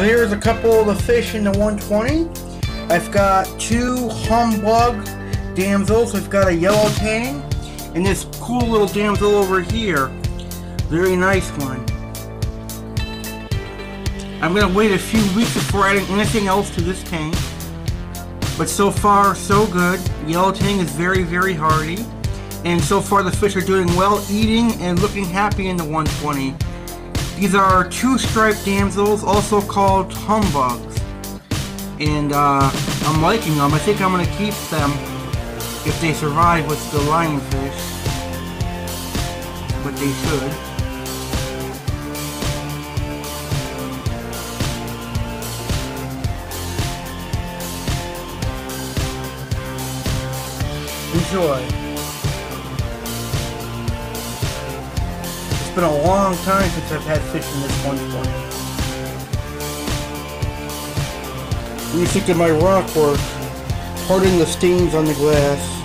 So here's a couple of the fish in the 120. I've got two humbug damsels. I've got a yellow tang and this cool little damsel over here. Very nice one. I'm gonna wait a few weeks before adding anything else to this tank. But so far, so good. Yellow tang is very, very hardy. And so far the fish are doing well, eating and looking happy in the 120. These are two striped damsels, also called humbugs. And uh, I'm liking them. I think I'm going to keep them if they survive with the lionfish. But they should. Enjoy. It's been a long time since I've had fish in this 120. What do you think my rock work? Parting the stains on the glass.